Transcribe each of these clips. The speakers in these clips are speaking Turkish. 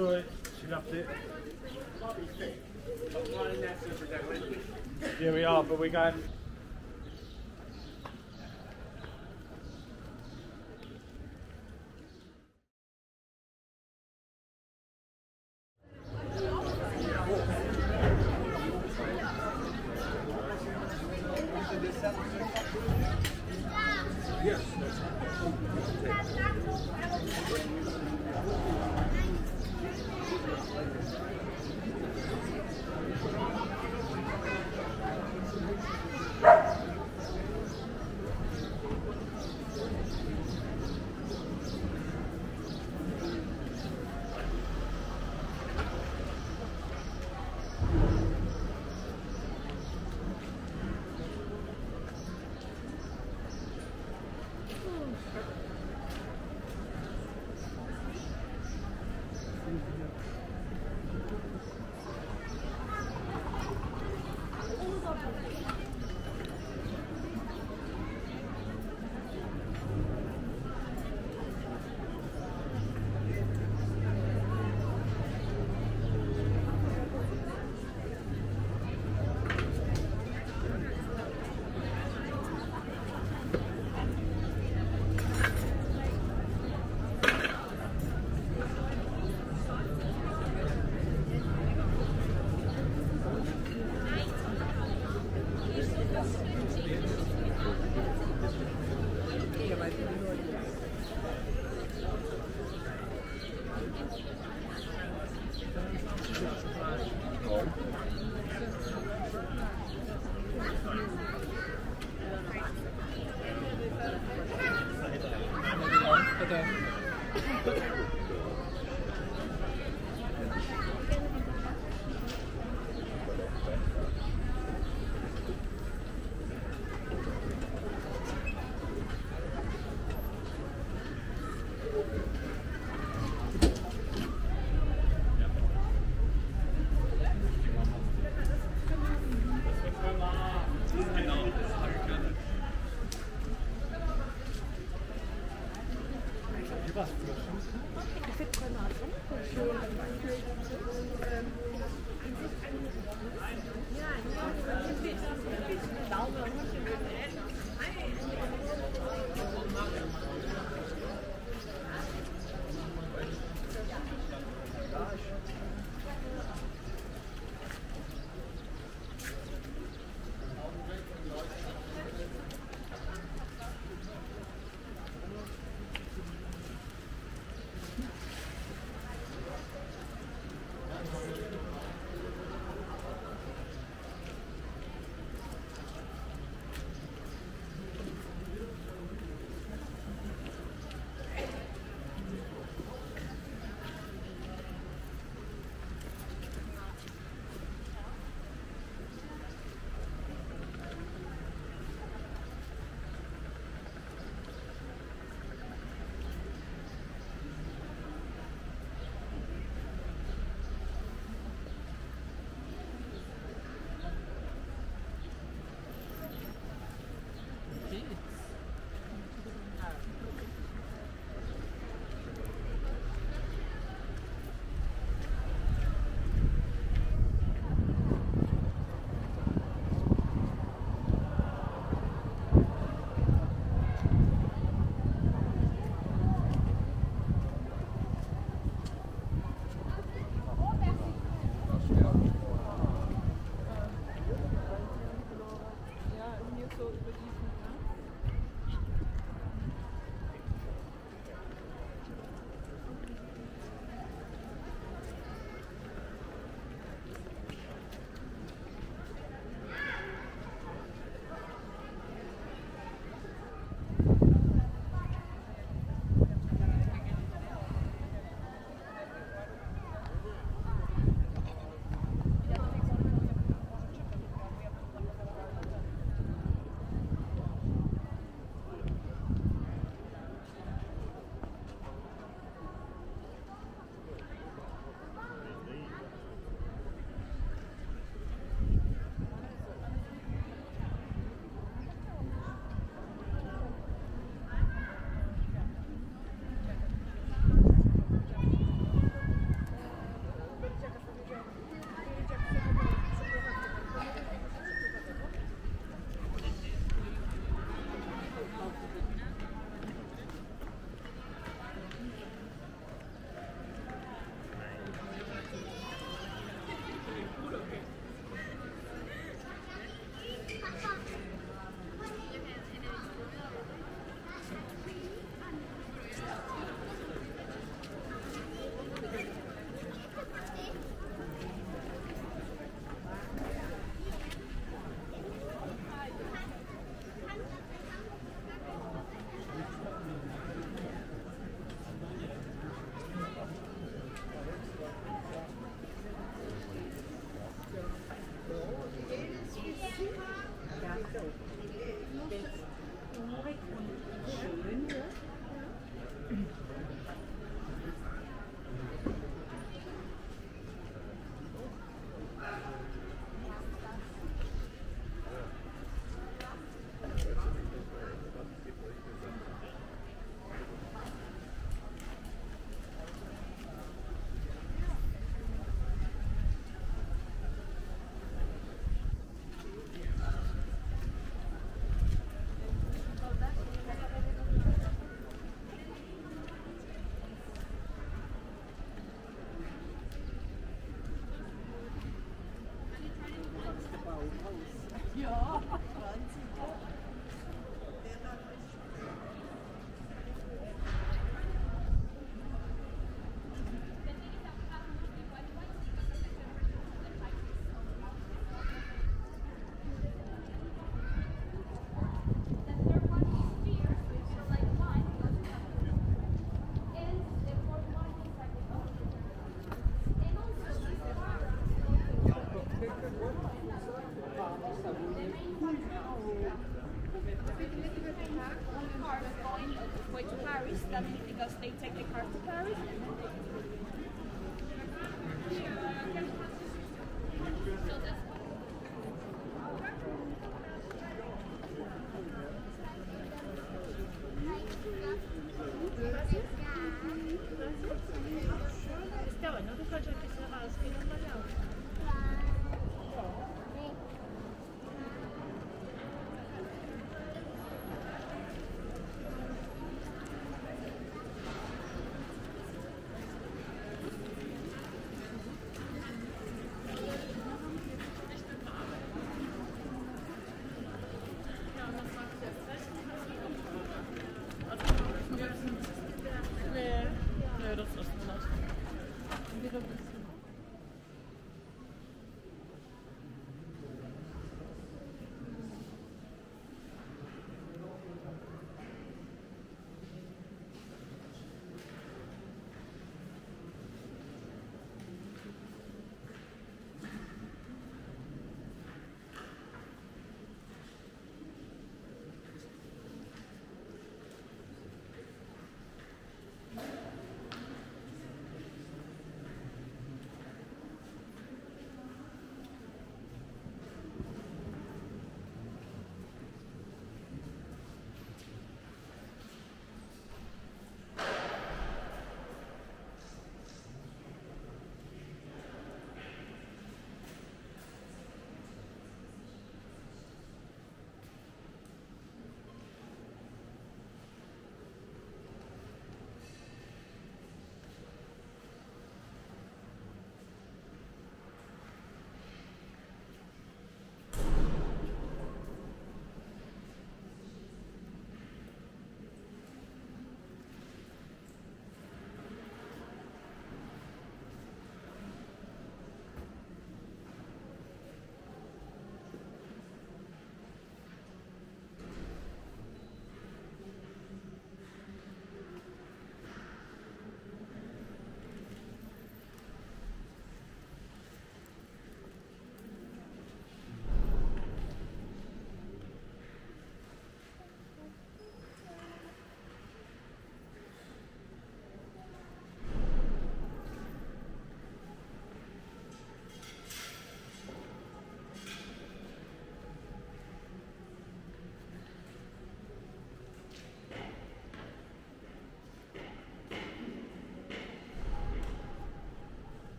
Right, she left it. Yeah, we are, but we're going. way to Paris than because. They take the car to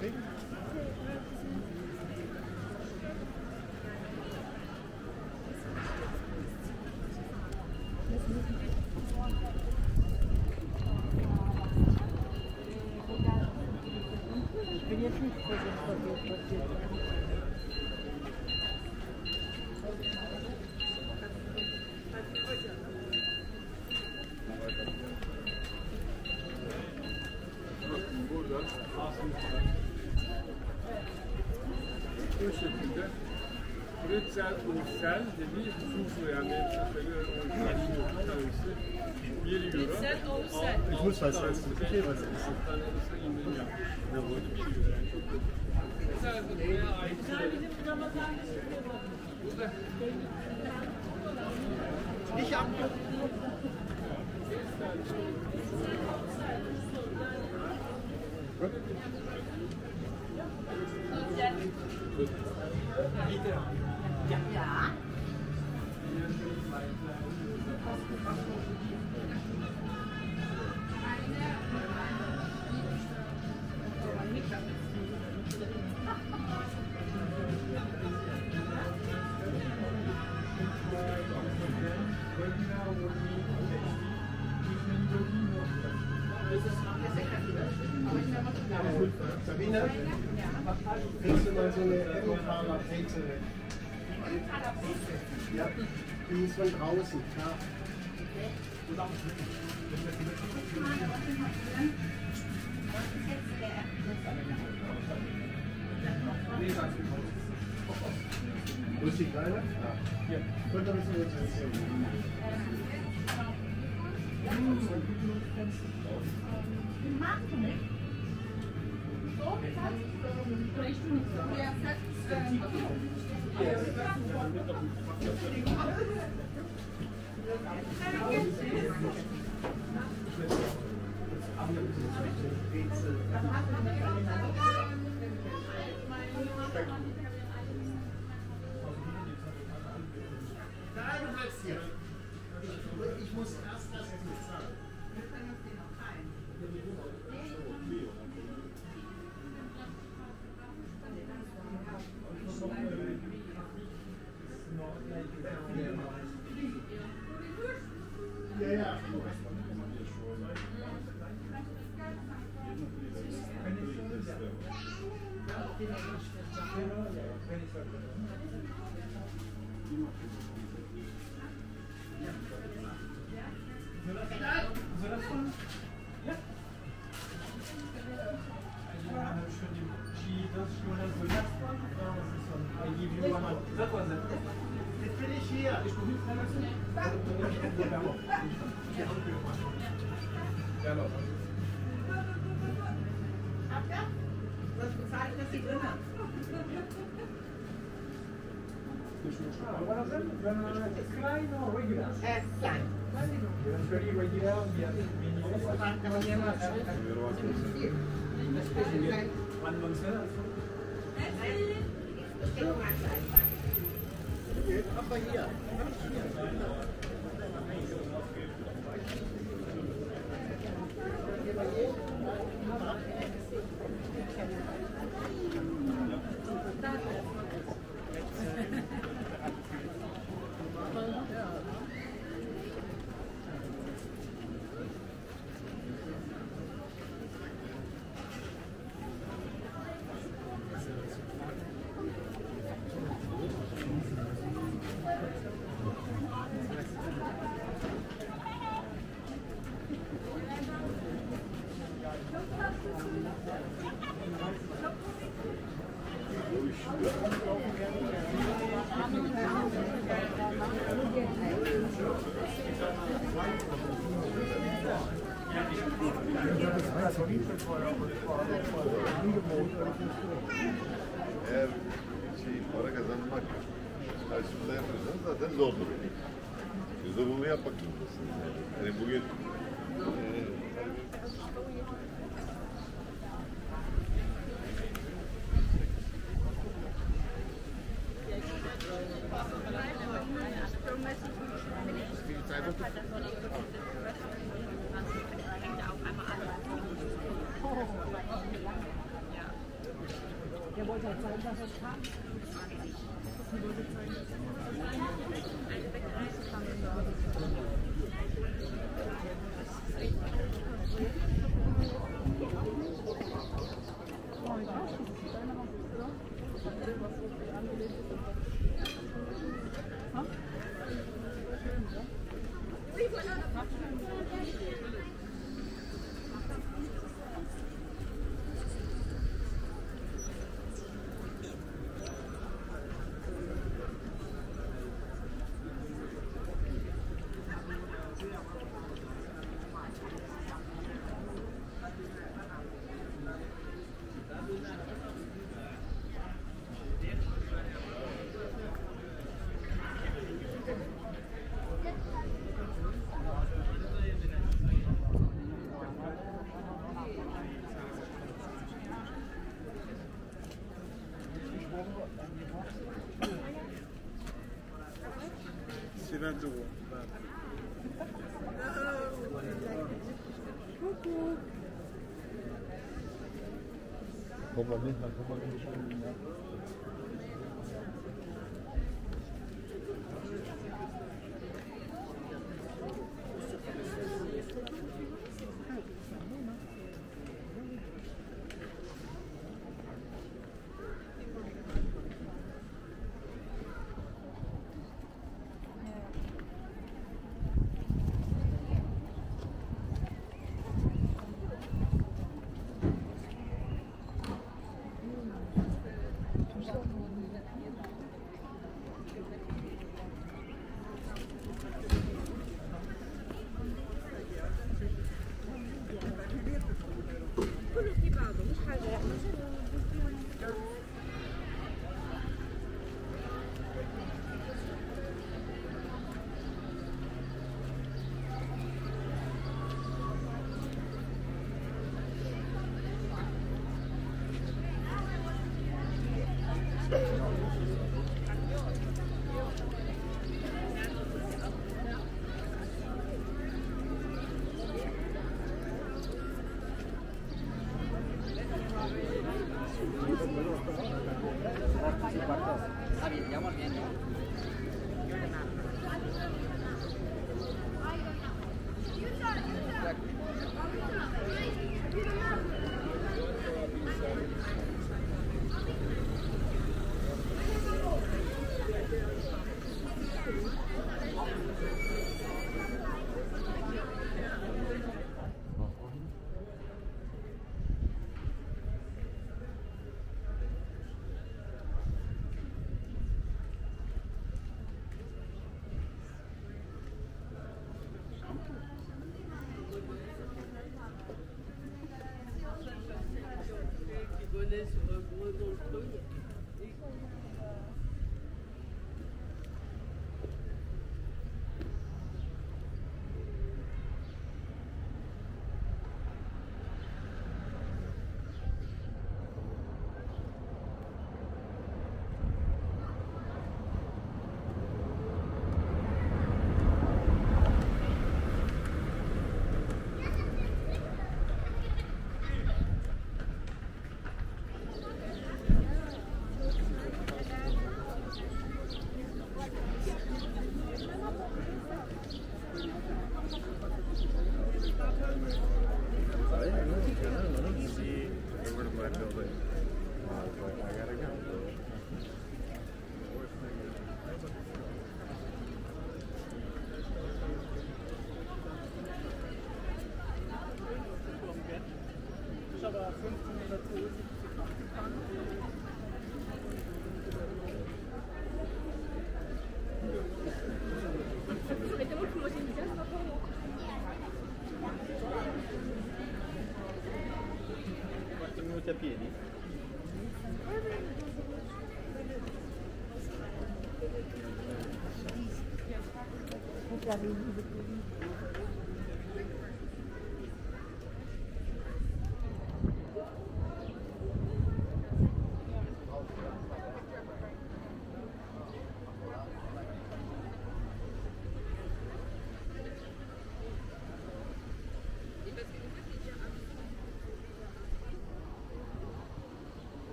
Thank you. Brüksel Ursel dediği hususu yani şöyle orijinal tanesi 1 euro. Sen olsan. Ich muss was essen. Ich will was essen. Altı tane ise indirim yapmış. Ne bu? 1 euro yani çok kötü. Mesela buraya ait Bizim Ramazan burada Ich hab Ja, die ist von draußen, ja. Was ist jetzt der? Ist die Kleine? Ja. Hier. Könnte ein bisschen rotieren. Machen. So, kannst du. Richtung. Ja, kannst du. Thank you. Apa iya? Eğer şey para kazanmak karşılığında yapıyorsanız zaten zordur. Zorunlu yapmak zorundasınız. Yani. yani bugün 대면 두고. 고맙네, 고맙네. a piedi? Grazie.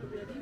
Thank you.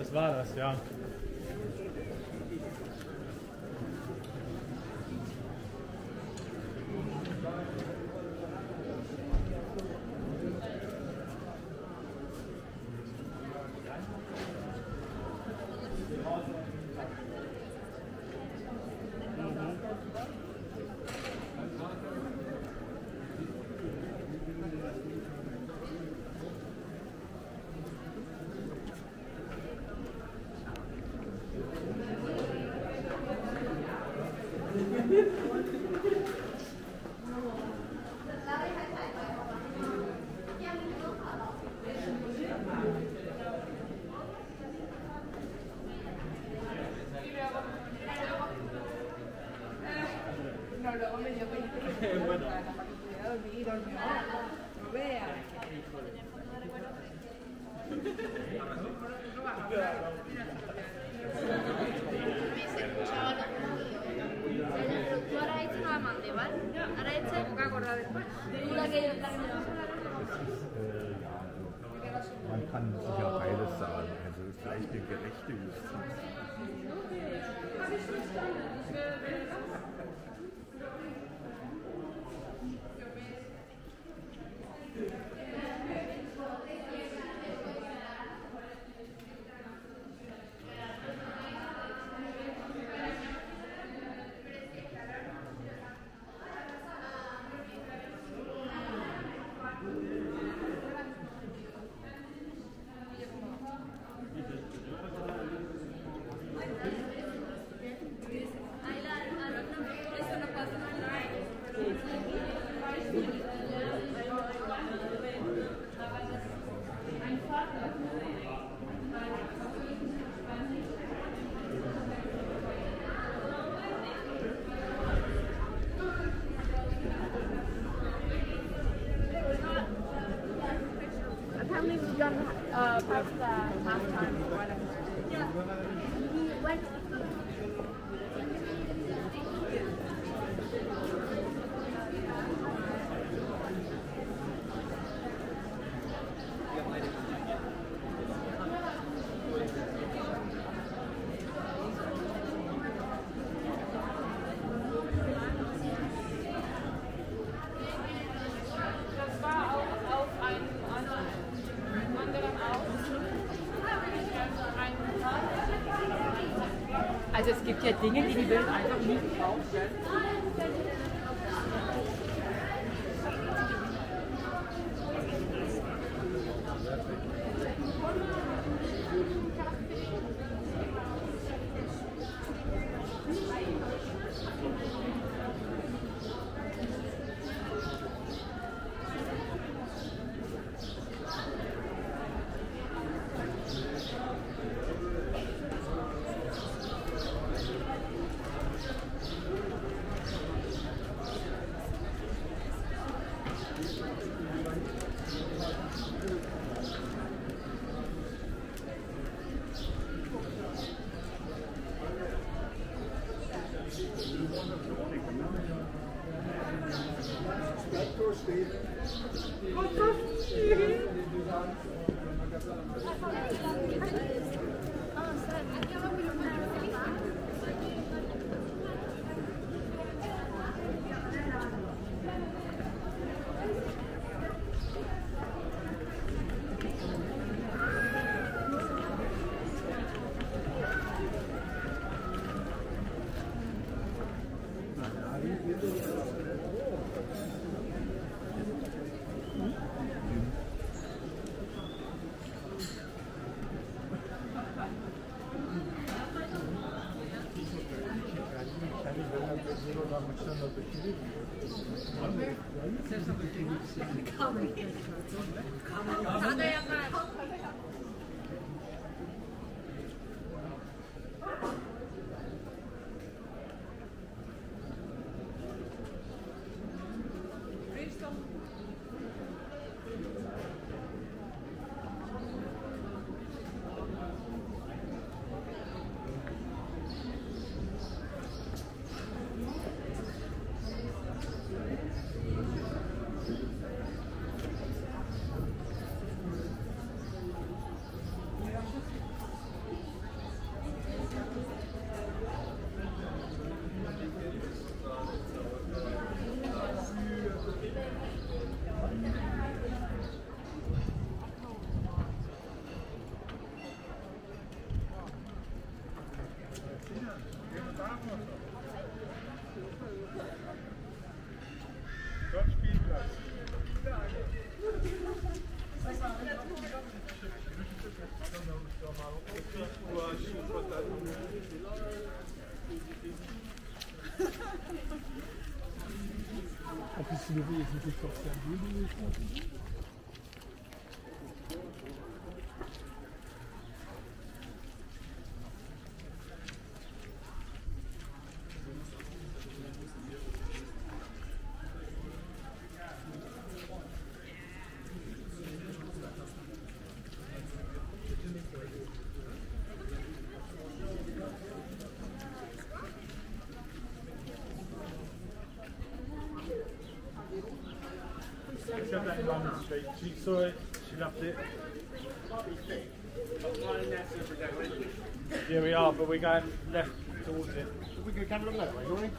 Das war das, ja. es gibt ja Dinge, die die Welt einfach 들약 Se não veio aqui para o she had that she saw it, she loved it. Yeah, we are, but we're going left towards it. We could camera that way, we?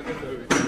აგებდები.